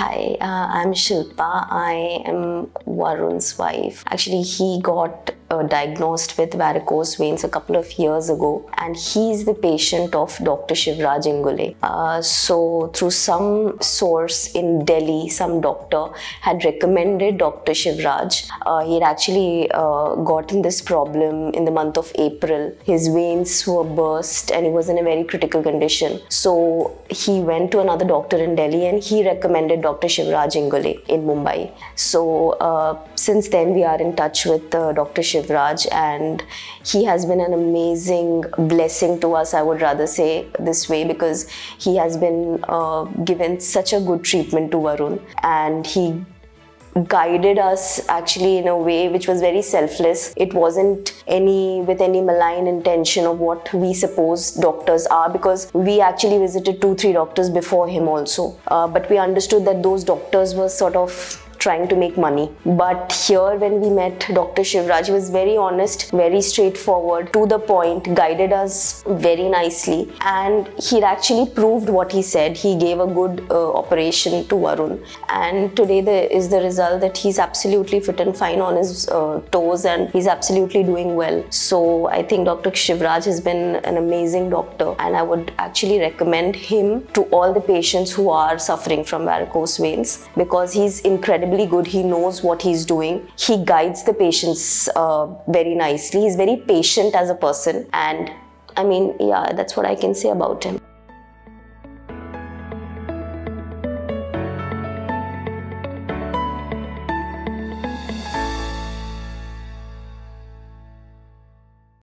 Hi, uh, I'm Shilpa. I am Varun's wife. Actually, he got uh, diagnosed with varicose veins a couple of years ago, and he's the patient of Dr. Shivraj Ingole. Uh, so, through some source in Delhi, some doctor had recommended Dr. Shivraj. Uh, he had actually uh, gotten this problem in the month of April. His veins were burst, and he was in a very critical condition. So, he went to another doctor in Delhi, and he recommended Dr. Shivraj Ingole in Mumbai. So, uh, since then, we are in touch with uh, Dr. Shivraj Shivraj, and he has been an amazing blessing to us. I would rather say this way because he has been uh, given such a good treatment to Varun, and he guided us actually in a way which was very selfless it wasn't any with any malign intention of what we suppose doctors are because we actually visited two three doctors before him also uh, but we understood that those doctors were sort of trying to make money. But here, when we met Dr. Shivraj, he was very honest, very straightforward, to the point, guided us very nicely, and he actually proved what he said. He gave a good uh, operation to Varun, and today there is the result that he's absolutely fit and fine on his uh, toes, and he's absolutely doing well. So I think Dr. Shivraj has been an amazing doctor, and I would actually recommend him to all the patients who are suffering from varicose veins because he's incredible incredibly good. He knows what he's doing. He guides the patients uh, very nicely. He's very patient as a person. And I mean, yeah, that's what I can say about him.